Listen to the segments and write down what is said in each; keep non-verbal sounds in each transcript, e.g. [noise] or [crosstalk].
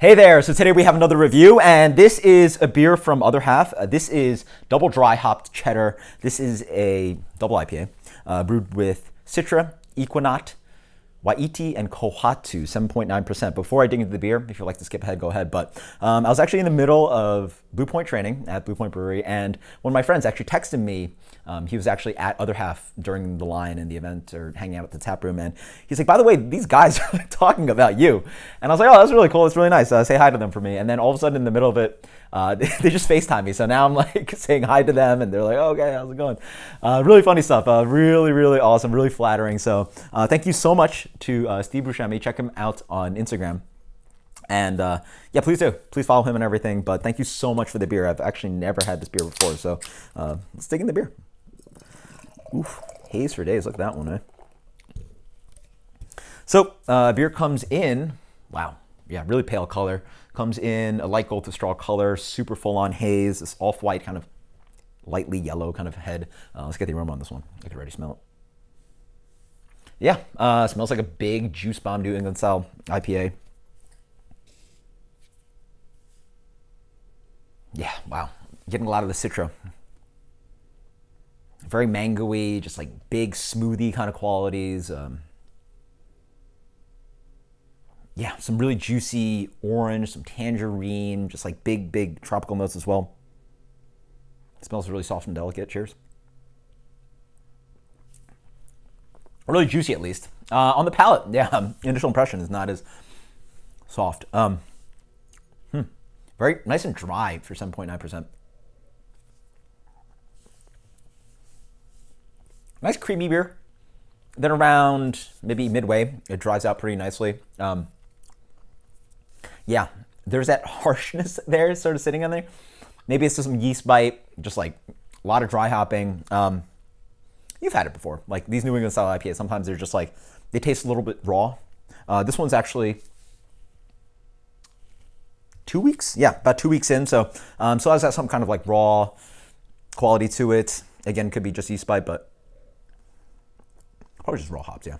Hey there, so today we have another review, and this is a beer from Other Half. Uh, this is double dry hopped cheddar. This is a double IPA uh, brewed with Citra, Ekuanot, Wai-iti, and Kohatu, 7.9%. Before I dig into the beer, if you'd like to skip ahead, go ahead. But um, I was actually in the middle of Blue Point training at Blue Point Brewery, and one of my friends actually texted me um, he was actually at Other Half during the line in the event or hanging out at the tap room. And he's like, by the way, these guys [laughs] are talking about you. And I was like, oh, that's really cool. It's really nice. Uh, say hi to them for me. And then all of a sudden in the middle of it, uh, [laughs] they just FaceTime me. So now I'm like [laughs] saying hi to them and they're like, oh, okay, how's it going? Uh, really funny stuff. Uh, really, really awesome. Really flattering. So uh, thank you so much to uh, Steve Brewscemi. Check him out on Instagram. And uh, yeah, please do. Please follow him and everything. But thank you so much for the beer. I've actually never had this beer before. So uh, let's dig in the beer. Oof, haze for days. Look at that one, eh? So uh, beer comes in, wow, yeah, really pale color. Comes in a light gold to straw color, super full on haze, this off white kind of lightly yellow kind of head. Uh, let's get the aroma on this one. I can already smell it. Yeah, uh, smells like a big juice bomb New England style IPA. Yeah, wow. Getting a lot of the Citra very mangoey, just like big smoothie kind of qualities. Um, yeah, some really juicy orange, some tangerine, just like big, big tropical notes as well. It smells really soft and delicate. Cheers. Really juicy, at least. Uh, on the palate, [laughs] yeah, initial impression is not as soft. Um, hmm, very nice and dry for 7.9%. nice creamy beer. Then around maybe midway, it dries out pretty nicely. Um, yeah, there's that [laughs] harshness there sort of sitting on there. Maybe it's just some yeast bite, just like a lot of dry hopping. Um, you've had it before. Like these New England style IPAs, sometimes they're just like, they taste a little bit raw. Uh, this one's actually two weeks. Yeah, about two weeks in. So, um, so has that some kind of like raw quality to it. Again, could be just yeast bite, but Probably just raw hops, yeah.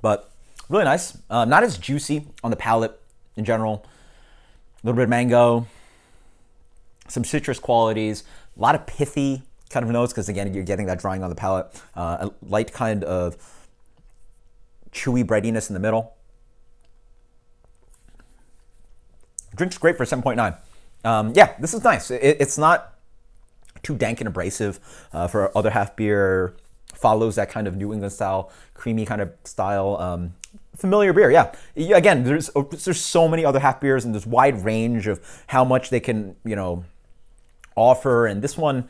But really nice. Uh, not as juicy on the palate in general. A little bit of mango, some citrus qualities, a lot of pithy kind of notes because again you're getting that drying on the palate. Uh, a light kind of chewy breadiness in the middle. Drink's great for 7.9. Um, yeah, this is nice. It, it's not too dank and abrasive uh, for other half beer follows that kind of New England style, creamy kind of style. Um, familiar beer, yeah. Again, there's there's so many other half beers and there's wide range of how much they can you know offer, and this one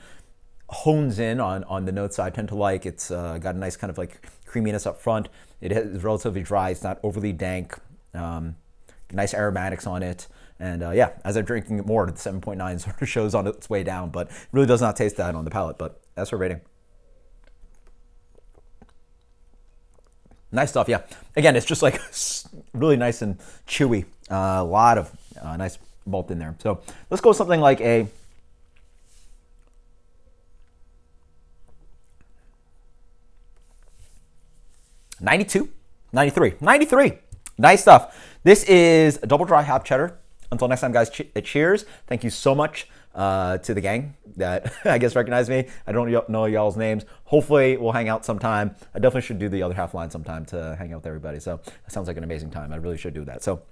hones in on on the notes I tend to like. It's uh, got a nice kind of like creaminess up front. It is relatively dry. It's not overly dank. Um, nice aromatics on it. And uh, yeah, as I'm drinking it more, the 7.9 [laughs] sort of shows on its way down, but really does not taste that on the palate. But that's our rating. Nice stuff, yeah. Again, it's just like [laughs] really nice and chewy. Uh, a lot of uh, nice malt in there. So let's go something like a Ninety-two, ninety-three, ninety-three. Nice stuff. This is a double dry hop cheddar. Until next time, guys, cheers. Thank you so much uh, to the gang that [laughs] I guess recognize me. I don't know y'all's names. Hopefully, we'll hang out sometime. I definitely should do the other half line sometime to hang out with everybody. So that sounds like an amazing time. I really should do that. So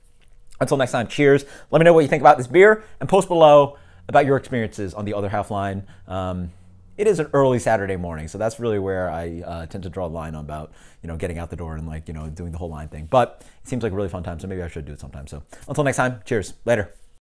until next time, cheers. Let me know what you think about this beer and post below about your experiences on the other half line. Um, it is an early Saturday morning, so that's really where I uh, tend to draw a line about you know getting out the door and like you know doing the whole line thing. But it seems like a really fun time, so maybe I should do it sometime. So until next time, cheers. Later.